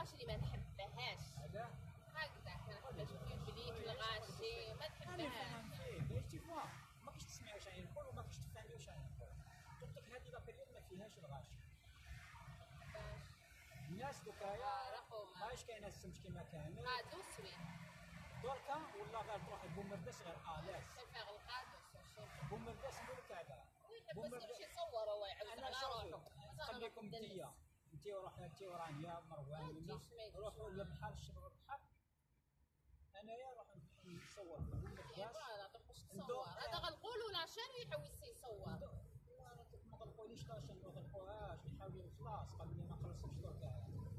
اللي ما نحبهاش. هكذا ما نحبهاش. البليت الغاشي ما نحبهاش فوا. ما كاينش تسمعي واش راني نقول وما كاينش تفهمي واش راني نقول قلت لك هذه لا بيريود ما فيهاش الغاشي الناس آه، رقم. ماهيش كاينة السمت كما كامل. قادو سوي دركا ولا غير تروحي بومرداس غير آلاس. شوفي القادو بومرداس نقول لك هذا ويحب بس يمشي يصور هو أنا على روحه. بس أنا خليكم ما انتيا ندلس. انتي وروحي انتي ورانيا مروان يجيش. روحوا للبحر شربوا البحر انايا نروح نصور. لا تصور. هذا غنقولوا لا شان يحوس يصور. ما غنقوليش لاش ما غنقولهاش نحاول خلاص قبل ما ماشي غنقولي لاش